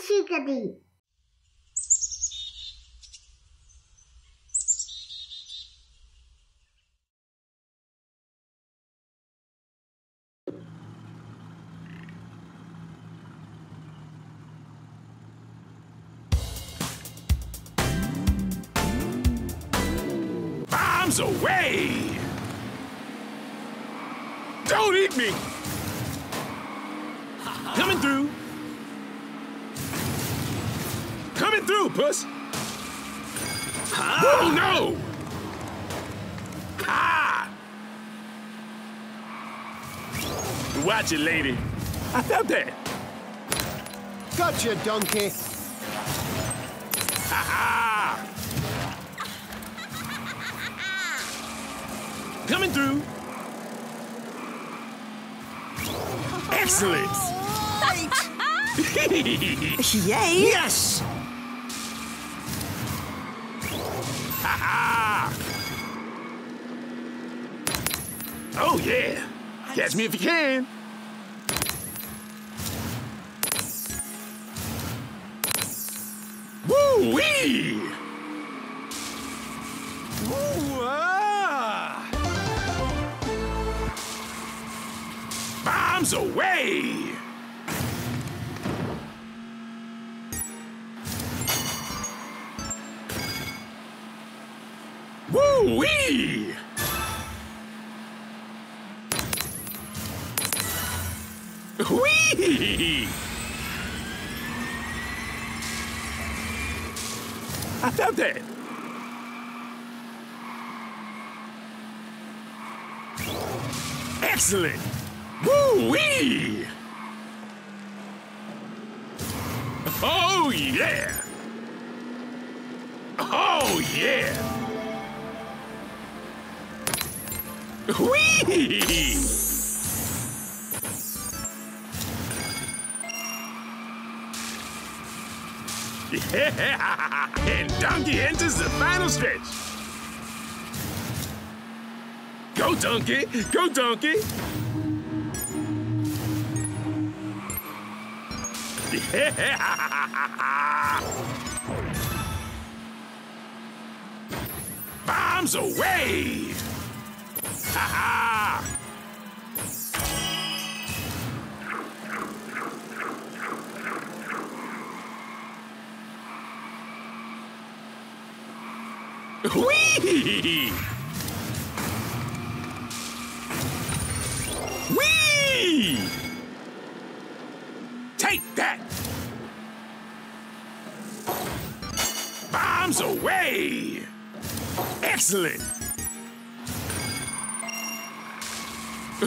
chickadee. Coming through, puss! Oh, no! Ha! Watch it, lady. I felt that. Gotcha, donkey. Ha ha! Coming through. Excellent. Yay! Yes! Oh yeah! Catch me if you can. Woo wee! Ooh, ah! Bombs away! Wee! I felt that. Excellent! Woo wee! Oh yeah! Oh yeah! Wee! And Donkey enters the final stretch. Go, Donkey! Go, Donkey! Bombs away! Ha ha! Whee! Whee! Take that! Bombs away! Excellent!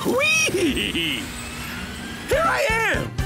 Whee! Here I am!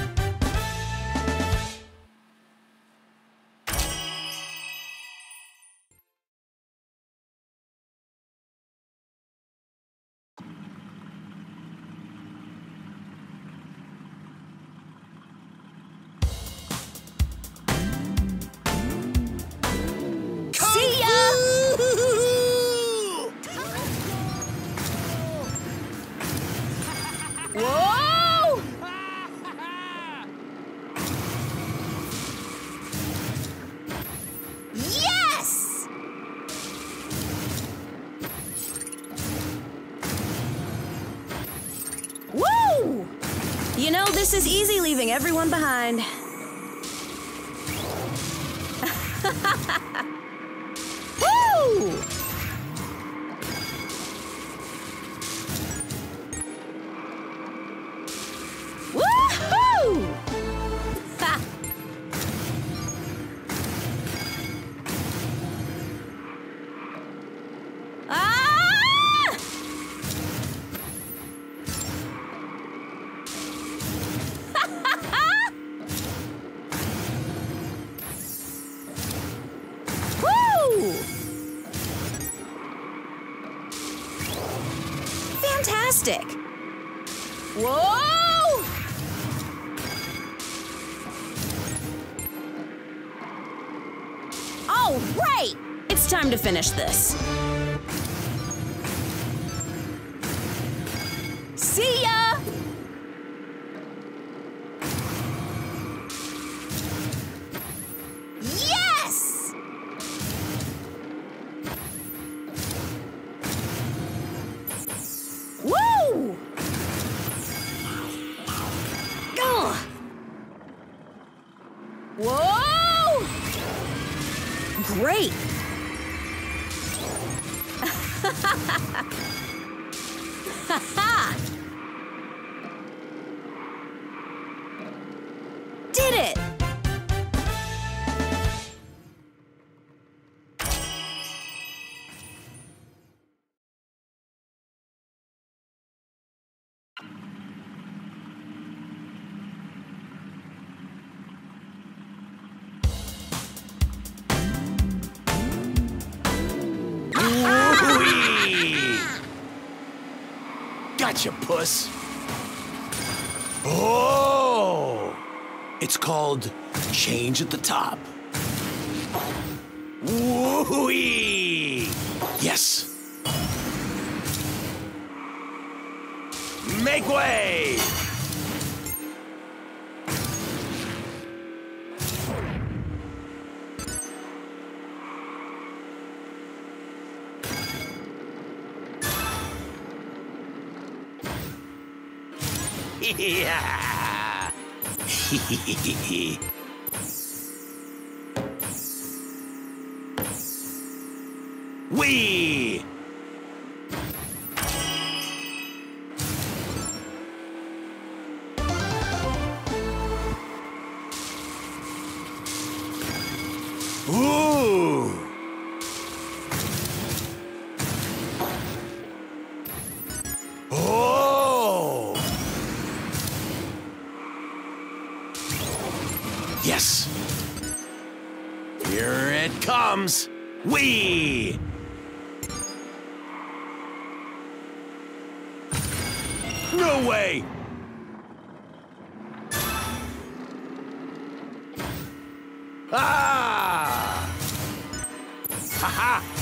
You know, this is easy leaving everyone behind. Woo! Fantastic! Whoa! All right! It's time to finish this. Gotcha, puss. Oh! It's called Change at the Top. Woo-wee! Yes. Make way! Yeah. Wee! Ooh! Comes! No way! Ah! Ha ha!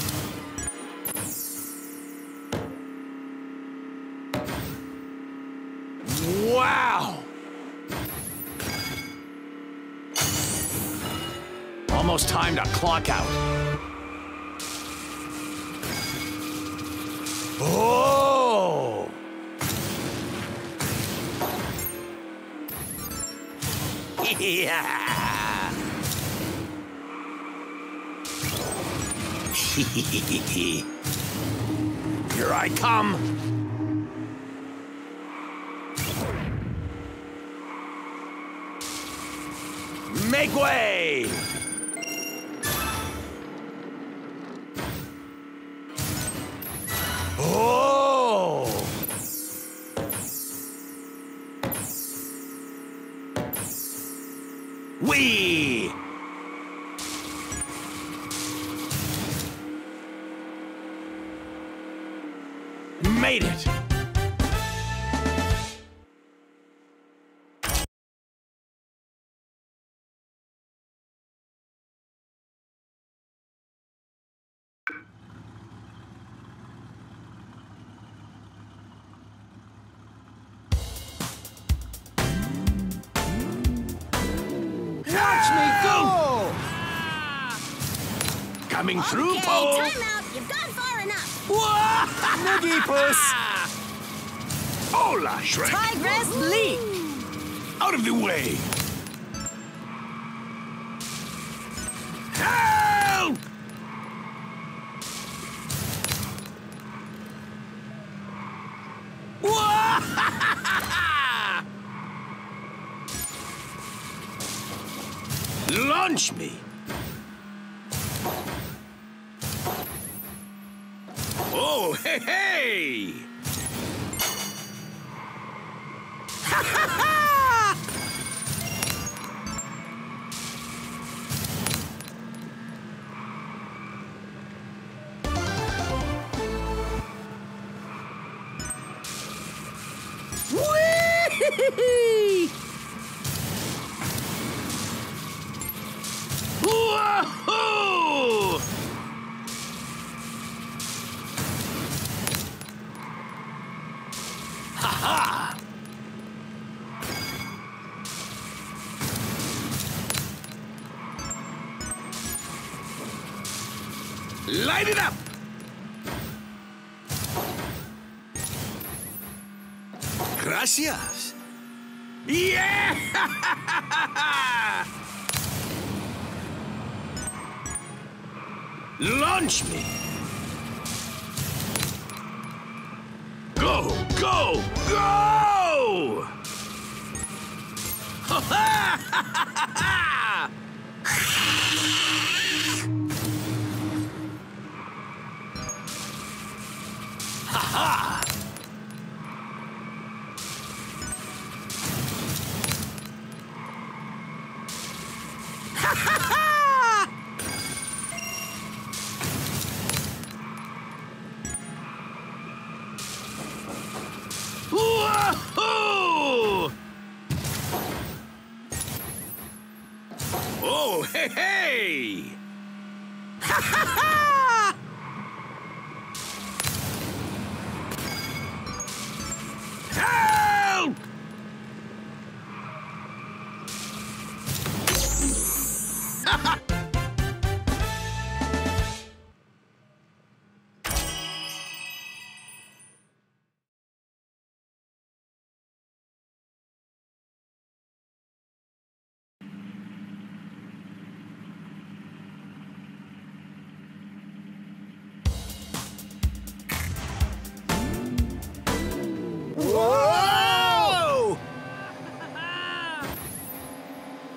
Almost time to clock out. Oh! Yeah! Here I come! Make way! Watch me go! Coming through, Okay, Po! time out. You've gone far enough. Noogie puss! Hola, Shrek! Tigress leap! Out of the way! Light it up! Gracias! Yeah! Launch me! Go, go, go! Ha ha ha ha ha!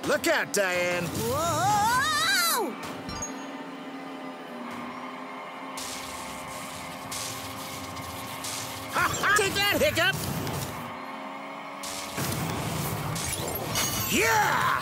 Look out, Diane. Whoa! That, Hiccup! Yeah!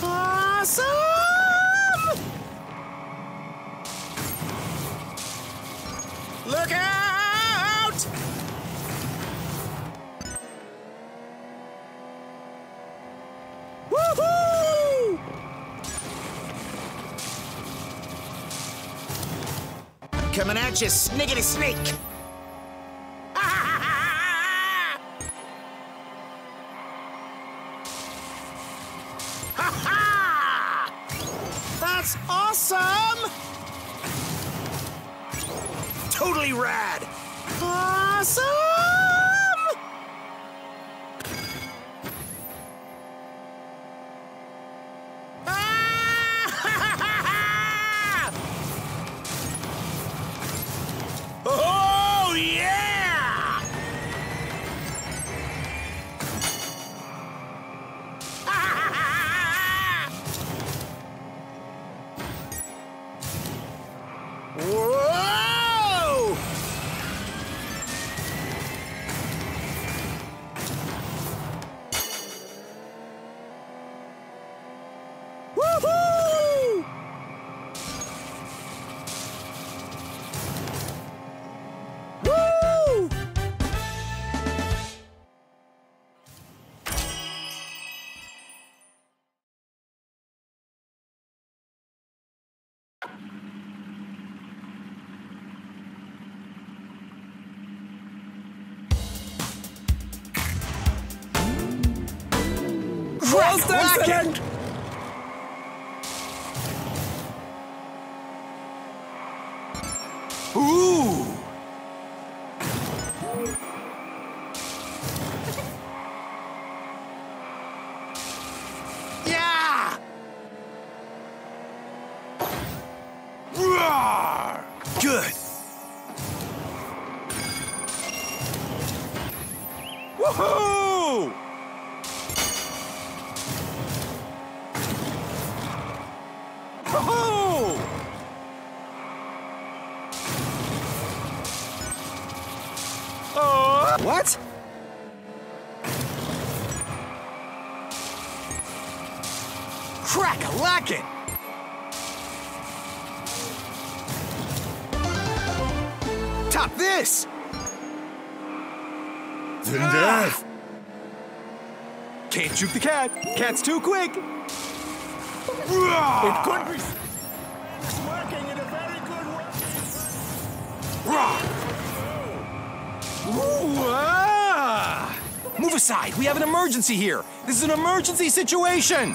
Awesome! Look out! Woohoo! Coming at you, sniggity snake! Totally rad! Awesome! Done, Whack it! Woohoo! Oh! What? Crack a lacking! Top this! Ah! Can't juke the cat. Cat's too quick. It could be. It's working in a very good way. Ooh, ah! Move aside. We have an emergency here. This is an emergency situation.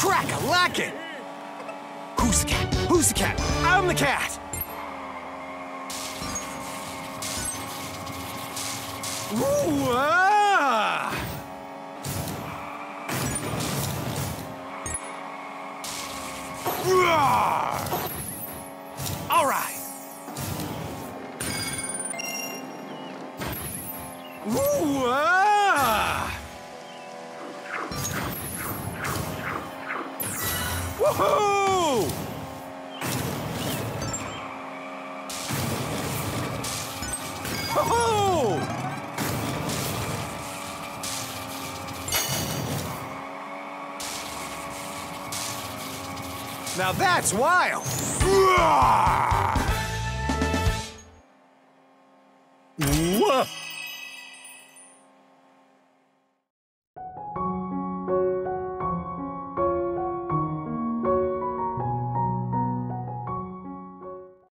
Crack a lacking! Who's the cat? Who's the cat? I'm the cat! Ooh, ah! Roar! All right. Yahoo! Yahoo! Now that's wild! Whoa!